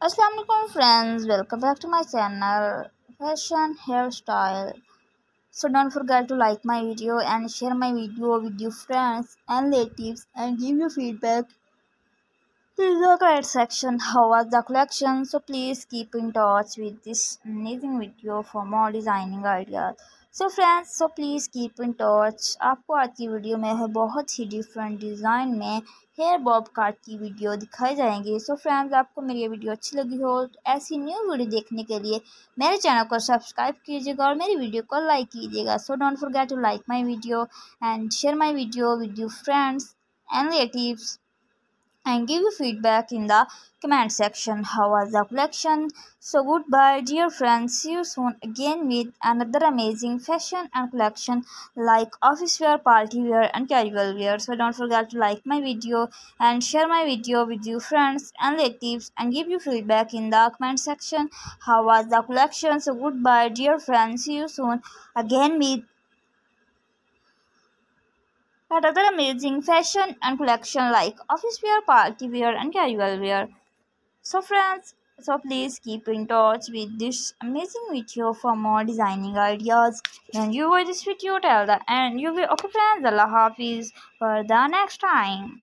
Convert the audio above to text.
Assalamualaikum friends. Welcome back to my channel fashion hairstyle. So don't forget to like my video and share my video with your friends and relatives and give your feedback in the comment section, how was the collection? So, please keep in touch with this amazing video for more designing ideas. So friends so please keep in touch आपको आज की video में है बहुत ही different design में hair bob काट की वीडियो दिखाई जाएँगे। सो फ्रेंड्स आपको मेरी ये वीडियो अच्छी लगी हो तो ऐसी न्यू वीडियो देखने के लिए मेरे चैनल को सब्सक्राइब कीजिएगा और मेरी वीडियो को लाइक कीजिएगा। So don't forget to like my video and share my video with you friends and relatives and give you feedback in the comment section. How was the collection? So goodbye dear friends. See you soon again with another amazing fashion and collection like office wear party wear and casual wear. So don't forget to like my video and share my video with your friends and relatives and give you feedback in the comment section. How was the collection? So goodbye dear friends. See you soon again with Another amazing fashion and collection like office wear, party wear and casual wear. So friends, so please keep in touch with this amazing video for more designing ideas. When you watch this video till the end, you will okay friends, Allah Hafiz for the next time.